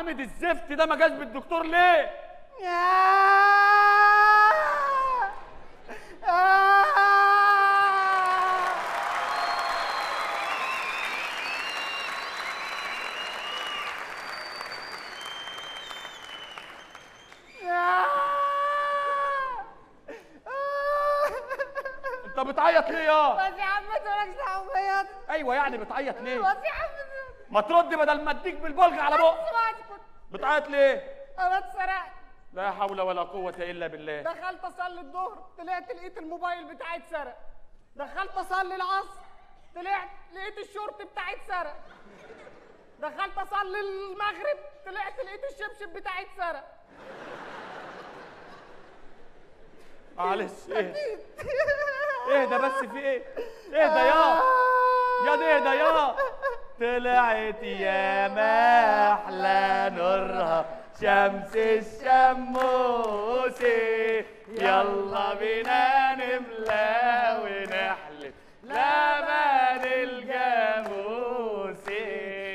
حامد الزفت ده ما جاش بالدكتور ليه؟ انت بتعيط ليه يا؟ بس يا عم انت مالكش دعوه أيوه يعني بتعيط ليه؟ بس يا عم ما ترد بدل ما اديك بالبلغ على بق سمعت كنت بتعيط ليه؟ أنا اتسرقت. لا حول ولا قوة إلا بالله. دخلت أصلي الظهر طلعت لقيت الموبايل بتاعي اتسرق. دخلت أصلي العصر طلعت لقيت الشورت بتاعي اتسرق. دخلت أصلي المغرب طلعت لقيت الشبشب بتاعي اتسرق. معلش إيه ده بس في إيه؟ ده يا. يا ده ده يا. طلعت يا محلى نورها. شمس الشموسي يلا بينا نملى ونحلف لبن الجاموسي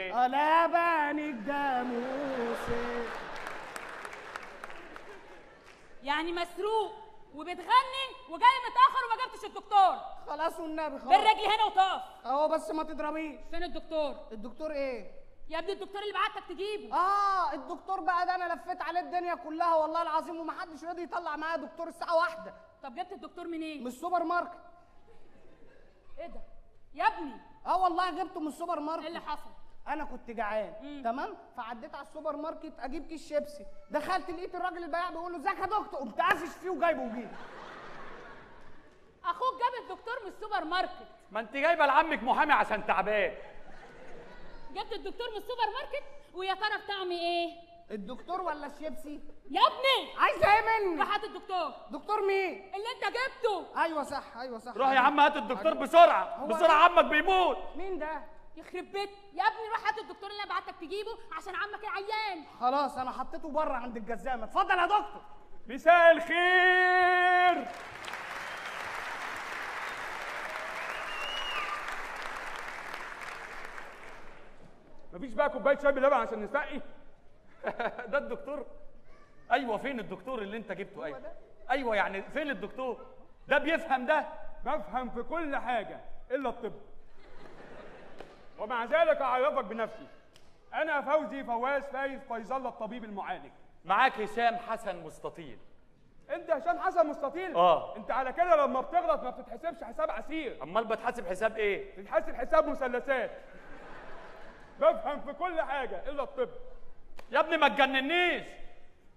لبن الجاموسي يعني مسروق. وبتغني وجاي متأخر وما جبتش الدكتور. خلاص والنبي خلاص بالرجل هنا وطاف. اهو بس ما تضربيش. فين الدكتور؟ الدكتور إيه؟ يا ابني الدكتور اللي بعتك تجيبه. آه الدكتور بقى ده أنا لفيت عليه الدنيا كلها والله العظيم ومحدش راضي يطلع معايا دكتور الساعة واحدة. طب جبت الدكتور منين؟ من السوبر ماركت. إيه ده؟ يا ابني. آه والله جبته من السوبر إيه ماركت اللي حصل؟ أنا كنت جعان. تمام؟ فعديت على السوبر ماركت أجيب كيس شيبسي. دخلت لقيت الراجل البياع بيقول له ازيك يا دكتور؟ قمت قافش فيه وجايبه وجيت. أخوك جاب الدكتور من السوبر ماركت. ما انت جايبة لعمك محامي عشان تعبان. جبت الدكتور من السوبر ماركت؟ ويا ترى بطعمي إيه؟ الدكتور ولا الشيبسي؟ يا ابني! عايزه إيه مني؟ روح هات الدكتور. دكتور مين؟ اللي انت جبته. أيوه صح أيوه صح. روح يا عم هات الدكتور بسرعة. هو بسرعة عمك بيموت. مين ده؟ يخرب بيت. يا ابني روح هات الدكتور اللي أنا بعتك تجيبه عشان عمك العيان. خلاص أنا حطيته بره عند الجزامة. اتفضل يا دكتور. مساء الخير. مفيش بقى كوباية شاي بلبن عشان نسقي؟ ده الدكتور. أيوه فين الدكتور اللي أنت جبته؟ أيوه. أيوه يعني فين الدكتور؟ ده بيفهم ده. بفهم في كل حاجة إلا الطب. ومع ذلك اعرفك بنفسي. أنا فوزي فواز فايز فيظل الطبيب المعالج. معاك هشام حسن مستطيل. أنت هشام حسن مستطيل؟ آه. أنت على كده لما بتغلط ما بتتحسبش حساب عسير. أمال بتحاسب حساب إيه؟ بتتحسب حساب مثلثات. بفهم في كل حاجة إلا الطب. يا ابني ما تجننيش.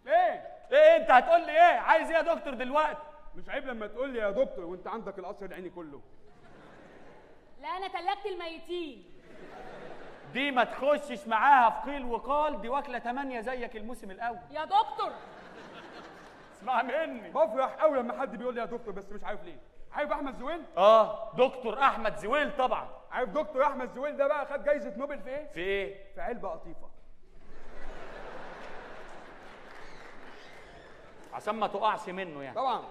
إيه؟ إيه أنت هتقول لي إيه؟ عايز إيه يا دكتور دلوقتي؟ مش عيب لما تقول لي يا دكتور وأنت عندك القصر العيني كله. لا أنا تلجت الميتين. دي ما تخشش معاها في قيل وقال دي واكلة تمانية زيك الموسم الأول. يا دكتور! اسمع مني. بفرح قوي لما حد بيقول لي يا دكتور بس مش عارف ليه. عارف أحمد زويل؟ آه دكتور أحمد زويل طبعا. عارف دكتور أحمد زويل ده بقى خد جايزة نوبل في إيه؟ في إيه؟ في علبة قطيفة. عشان ما تقعش منه يعني. طبعا.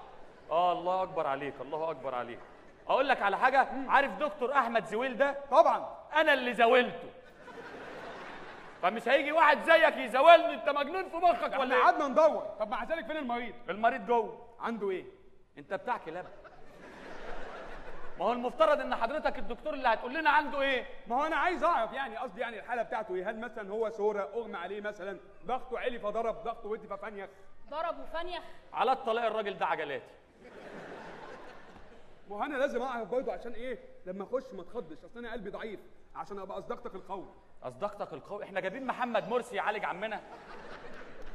آه الله أكبر عليك الله أكبر عليك. أقول لك على حاجة عارف دكتور أحمد زويل ده؟ طبعا. أنا اللي زاولته. فمش هيجي واحد زيك يزاولني انت مجنون في مخك ولا إيه؟ قعدنا ندور. طب مع ذلك فين المريض؟ المريض جوه. عنده إيه؟ انت بتاع كلاب ما هو المفترض ان حضرتك الدكتور اللي هتقول لنا عنده إيه؟ ما هو أنا عايز اعرف يعني قصدي يعني الحالة بتاعته إيه؟ هل مثلا هو سوره اغمى عليه مثلا ضغطه عالي فضرب ضغطه ودي ففنيخ؟ ضرب وفنيخ. على الطلاق الراجل ده عجلاتي. ما هو أنا لازم أعرف برضه عشان إيه؟ لما أخش ما أتخضش أصل أنا قلبي ضعيف. عشان أبقى أصدقتك القوي. أصدقتك القوي؟ إحنا جايبين محمد مرسي يعالج عمنا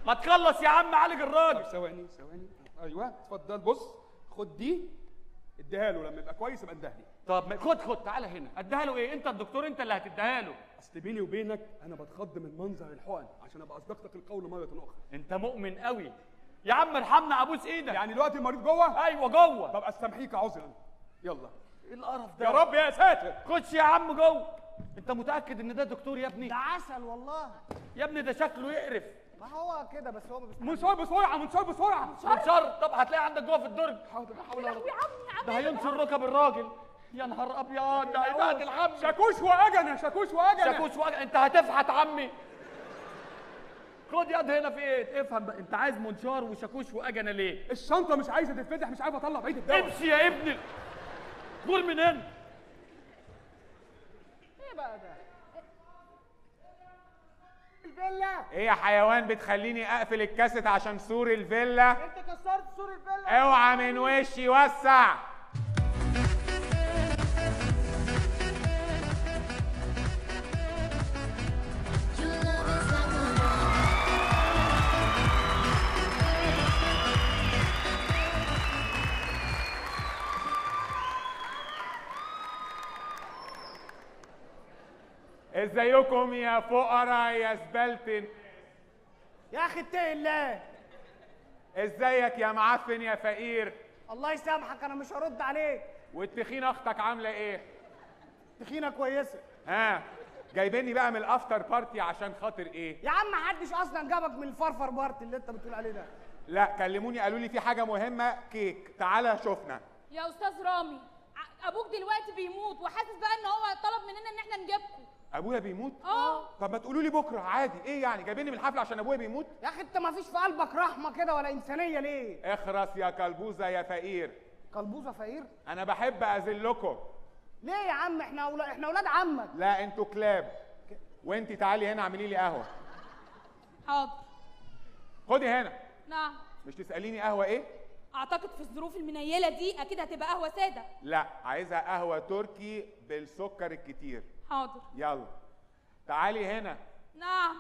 ما تخلص يا عم عالج الراجل ثواني ثواني. أيوه اتفضل. بص خد دي اديها له. لما يبقى كويس يبقى اديها لي. طب خد خد تعالى هنا. اديها له إيه؟ أنت الدكتور أنت اللي هتديها له. أصل بيني وبينك أنا بتخض من منظر الحقن عشان أبقى أصدقتك القول مره أخرى. أنت مؤمن قوي يا عم ارحمنا ابوس إيدك يعني دلوقتي المريض جوه؟ أيوه جوه. طب أستمحيك عذرا. يلا. إيه القرف ده؟ يا رب يا ساتر. خش يا عم جوه. انت متأكد ان ده دكتور يا ابني؟ ده عسل والله. يا ابني ده شكله يقرف. ما هو كده بس هو بيستحملش. منشار بسرعة منشار بسرعة. منشر. طب هتلاقي عندك جوه في الدرج. حاضر حول يا ده هينشر ركب الراجل. يا نهار أبيض ده هيبهدل عمي شاكوش وأجنة شاكوش وأجنة. شاكوش وجع انت هتفحت عمي. خد يد هنا في إيه؟ افهم بقى. انت عايز منشار وشاكوش وأجنة ليه؟ الشنطة مش عايزة تتفتح مش عارف أطلع بقيه الدواء امشي يا ابني. دور من هنا إيه بقى ده الفيلا. إيه يا حيوان بتخليني أقفل الكاسيت عشان سور الفيلا؟ أنت كسرت سور الفيلا. أوعى من وشي وسع. ازيكم يا فقراء يا زبالة يا أخي اتقي الله. ازيك يا معفن يا فقير؟ الله يسامحك أنا مش هرد عليك. والتخين أختك عاملة إيه؟ تخينة كويسة. ها جايبيني بقى من ال after party عشان خاطر إيه؟ يا عم محدش أصلا جابك من الفرفر party اللي أنت بتقول عليه ده. لا كلموني قالوا لي في حاجة مهمة كيك. تعالى شوفنا. يا أستاذ رامي أبوك دلوقتي بيموت وحاسس بقى إن هو طلب مننا إن إحنا نجيبكم. أبويا بيموت؟ آه. طب ما تقولوا لي بكرة عادي. إيه يعني؟ جايبيني من الحفلة عشان أبويا بيموت؟ يا أخي أنت ما فيش في قلبك رحمة كده ولا إنسانية ليه؟ اخرس يا كلبوزة يا فقير. قلبوزه فقير؟ أنا بحب أذلكم. ليه يا عم؟ إحنا أولا... إحنا أولاد عمك. لا أنتوا كلاب. وأنت تعالي هنا اعملي لي قهوة. حاضر. خدي هنا. نعم. مش تسأليني قهوة إيه؟ أعتقد في الظروف المنيلة دي أكيد هتبقى قهوة سادة. لا عايزها قهوة تركي بالسكر الكتير. حاضر. يلا. تعالي هنا. نعم.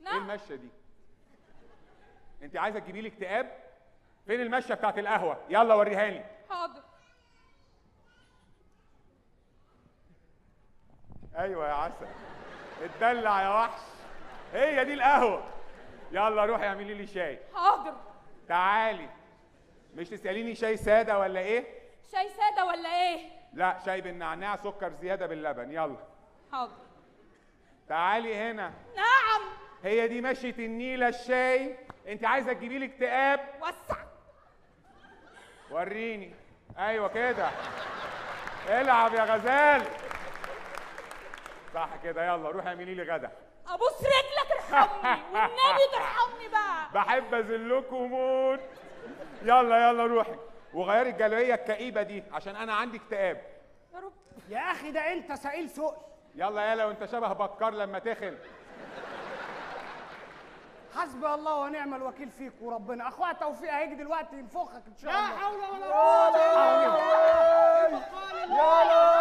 إيه نعم. المشية دي؟ انت عايزة تجيبي لي اكتئاب؟ فين المشية بتاعت القهوة؟ يلا وريها لي. حاضر. أيوه يا عسل. اتدلع يا وحش. هي دي القهوة. يلا روحي اعملي لي شاي. حاضر. تعالي. مش تسأليني شاي سادة ولا إيه؟ شاي سادة ولا إيه؟ لا شاي بالنعناع سكر زيادة باللبن. يلا. حاضر. تعالي هنا. نعم. هي دي مشية النيلة الشاي. انت عايزة تجيبي لي اكتئاب؟ وسع. وريني. أيوه كده. العب يا غزال. صح كده. يلا روحي اعملي لي غدا. ابوس رجلك ارحمني والنبي ترحمني بقى. بحب أذلكم موت. يلا يلا روحي. وغيري الجلوية الكئيبة دي عشان أنا عندي اكتئاب. يا رب. يا أخي ده أنت سئيل سؤل يلا يلا وانت شبه بكار لما تخن. حسبي الله ونعم الوكيل فيك وربنا. أخويا توفيق هيجي دلوقتي ينفخك إن شاء لا الله. حول ولا قوة إلا بالله. يا